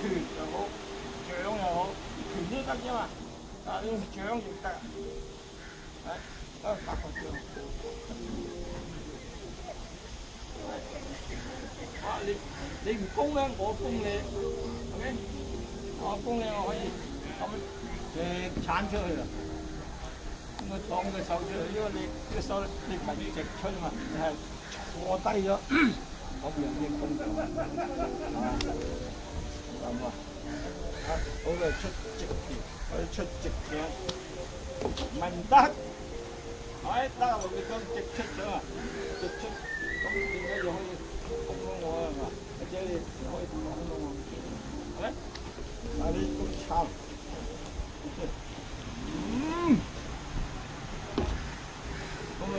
拳又好，掌又好，拳都得啫嘛，啊呢掌亦得，係啊八卦掌。啊你你唔攻咧，我攻你，OK？我攻你我可以咁直鏟出去啦。咁啊擋個手出去，因為你個手你唔係直出嘛，你係坐低咗，咁樣先攻到。啊，咁啊，啊好嘅出直拳，可以出直拳，唔係唔得。係得，我哋咁直出咗啊，直出，咁點解又可以攻到我啊？係嘛？或者你可以擋到我，係咪？嗱你咁慘，嗯，咁咪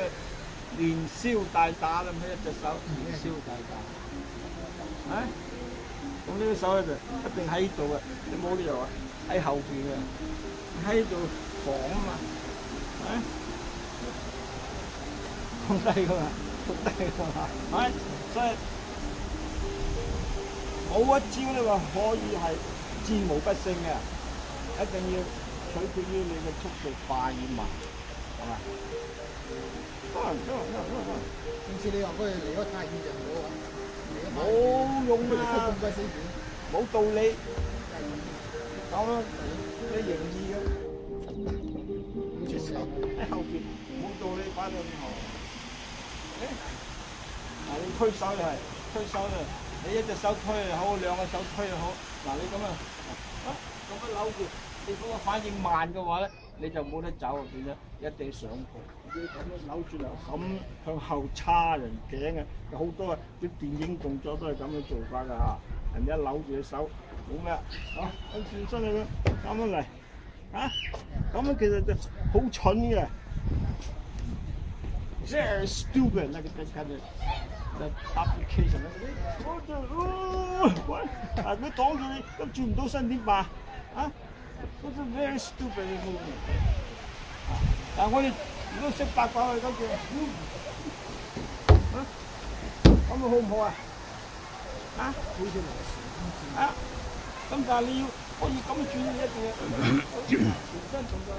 連消帶打啦，咩一隻手連消帶打，啊？咁呢個手咧就一定喺度啊，你冇理由啊喺後邊嘅，喺度防啊嘛，啊？放低噶嘛，放低噶嘛，啊，所以冇一招你話可以係戰無不勝嘅，一定要取決於你嘅速度快與慢，係嘛？上次你話嗰日離開太遠就唔好啊，冇用咁啊，鬼死遠，冇道理，咁樣你容易嘅，出手喺後邊冇道理擺兩頭。嗱，你推手又係推手咧，你一隻手推又好，兩個手推又好。嗱，你咁啊，啊咁樣扭住，你嗰個反應慢嘅話咧，你就冇得走啊，變咗一定上步。你咁樣扭住又咁向後叉人頸啊，有好多啊啲電影動作都係咁樣做法㗎嚇。人哋一扭住隻手，冇咩啊？啊，咁轉身嚟咁樣嚟，啊，咁樣其實就好蠢嘅。very stupid 那個那個的的 application 我就哦，我啊佢擋住你，咁轉唔到身點辦？啊，嗰個 very stupid 嘅 movement。啊，我哋如果識八卦去跟住，啊，咁好唔好啊？啊，好似冇啊，咁但係你要可以咁轉，一定要全身動作。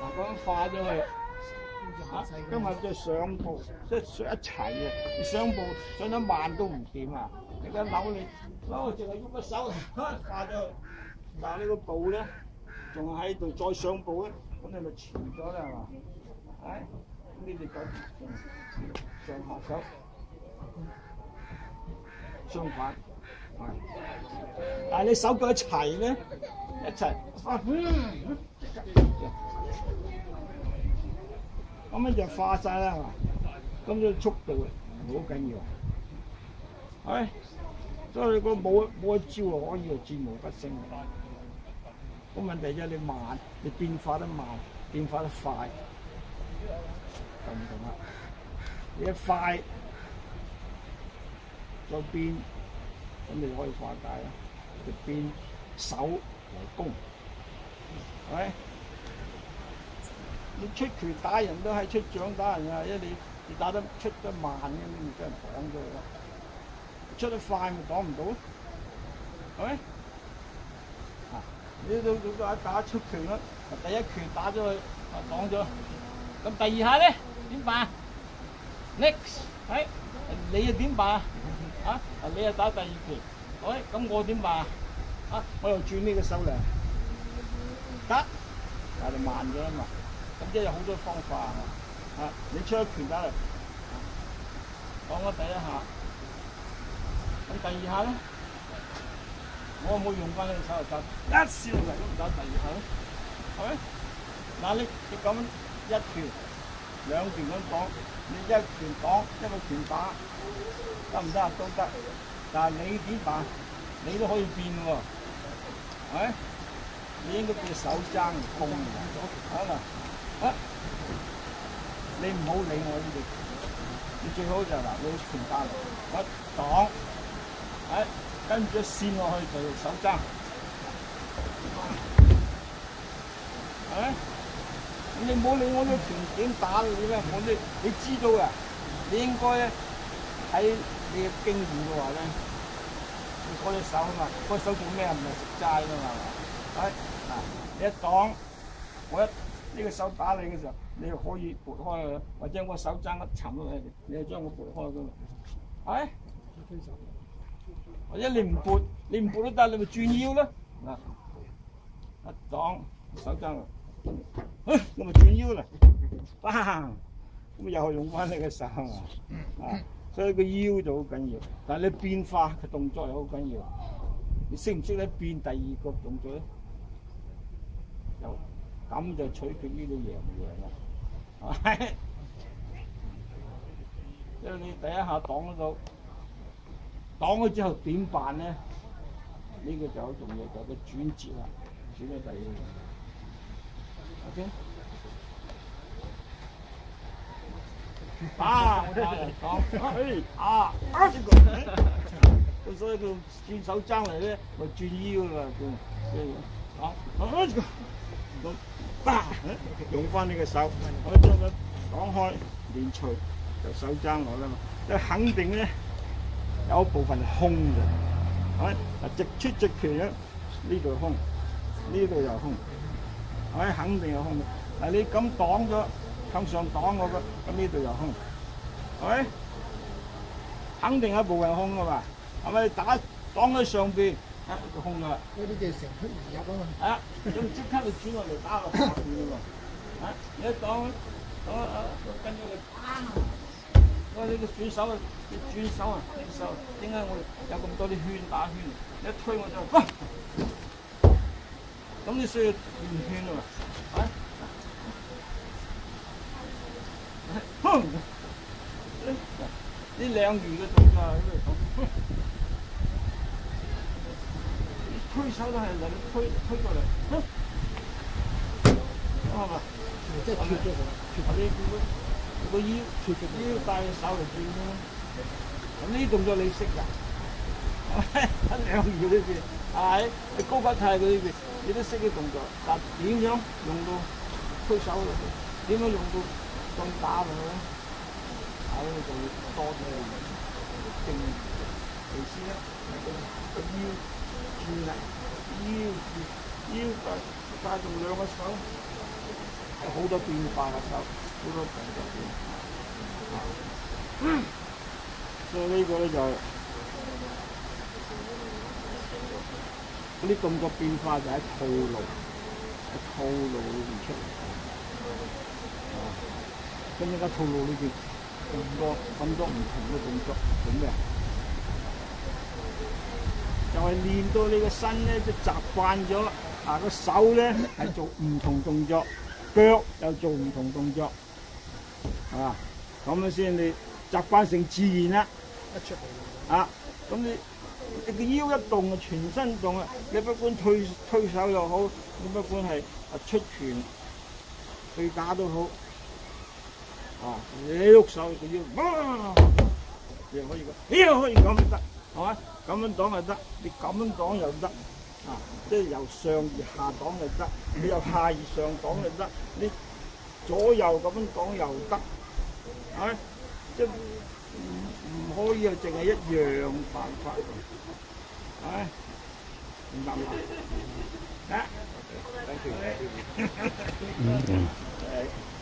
嗱，咁樣快咗去。啊！今日即係上步，即係上一齊嘅。你上步上得慢都唔掂啊！你而家扭你扭，淨係喐個手，快咗去。但係你個步咧，仲喺度，再上步咧，咁你咪遲咗啦，係嘛？唉，呢隻腳上下手相反，係。但係你手腳一齊咧，一齊啊！嗯咁樣就化晒啦，係嘛？咁樣速度好緊要，係，所以個冇冇一招，可以係戰無不勝。個問題就係你慢，你變化得慢，變化得快，就唔同啦。你一快就變，咁你可以化解啦，就變手為攻，係咪？你出拳打人都係出掌打人啊！因為你你打得出得慢嘅，你咪俾人擋咗。出得快咪擋唔到，係咪？啊！你到到打打出拳啦，第一拳打咗佢，啊擋咗。咁第二下咧點辦？Next，係你又點辦啊？啊！你又打第二拳，喂，咁我點辦啊？我又轉呢個手嚟，得，但係慢咗啊嘛。咁即係有好多方法啊！啊，你出一拳打嚟，講咗第一下，第二下咧，我冇用翻呢隻手嚟打，一笑嚟都唔打第二下咧，系咪？嗱，你你咁一拳、兩拳咁擋，你一拳擋一個拳打，得唔得啊？都得，但系你點辦？你都可以變喎，係咪？你應該變手踭攻嘅，啊嗱。啊！你唔好理我呢啲，你最好就嗱，你拳打嚟，我挡，誒，跟住一線落去就用手踭，係咪？你唔好理我呢拳點打你咩？我你你知道嘅，你應該咧喺你嘅經驗嘅話咧，你嗰隻手啊嘛，嗰手做咩？唔係食齋噶嘛，係嗱，你一擋，我一呢個手打你嘅時候，你就可以撥開佢，或者我手踭一沉落去，你就將我撥開佢嘛，係。或者你唔撥，你唔撥都得，你咪轉腰咯。嗱，一擋手踭，啊，我咪轉腰啦，嘭，咁又用翻你嘅手啊，啊，所以個腰就好緊要。但係你變化嘅動作又好緊要。你識唔識得變第二個動作咧？就咁就取決於你贏唔贏 啦。因為你第一下擋得到。擋咗之後點辦咧？呢、這個就好重要，就係、個轉折啦，轉咗第二個。O.K. 啊！我打人擋，啊啊！所以佢轉手踭嚟咧，咪轉腰啦，佢，啊啊！呢個，咁，叭，用翻呢個手，我將佢擋開，連隨就手踭我啦嘛，即係肯定咧。有一部分空嘅，係咪？啊，直出直拳咧，呢度空，呢度又空，係咪？肯定有空嘅。嗱，你咁擋咗，向上擋我個，咁呢度又空，係咪？肯定有一部分空噶嘛，係咪？打擋喺上邊，啊，就空噶啦。呢啲叫成出而入啊嘛。啊，咁即刻就轉落嚟打落下邊噶喎。啊，你一擋，擋啊，跟住你，砰！我呢個轉手啊，你轉手啊，轉手，點解我有咁多啲圈打圈？一推我就，哇！咁你需要轉圈啊嘛，啊？哼！呢兩魚嘅動作喺度講，推手都係嚟推推過嚟，哼！啱嘛？即係脫咗佢，脫咗。個腰腰帶手嚟轉咯，咁呢啲動作你識㗎？一兩秒呢邊，係你高級太佢呢邊，你都識啲動作。但點樣用到推手落去？點樣用到咁打落去咧？啊，就要多啲定技師咧，個腰轉啦，腰轉腰帶帶動兩個手，有好多變化嘅手。所以呢個咧就嗰啲動作變化就喺套路，喺套路裏邊出嚟。啊，咁呢個套路裏邊咁多咁多唔同嘅動作，做咩啊？就係練到你個身咧，就習慣咗啊個手咧係做唔同動作，腳又做唔同動作。啊，咁樣先你習慣成自然啦，一出嚟啊，咁你你個腰一動啊，全身動啊，你不管推推手又好，你不管係啊出拳對打都好，啊，你喐手個腰，啊，你可以個，你又可以咁得，係嘛？咁樣擋又得，你咁樣擋又得，啊，即係由上而下擋又得，你由下而上擋又得，你左右咁樣擋又得。係，即係唔唔可以啊！淨係一樣辦法，係，明白嘛？啊，thank you。嗯嗯。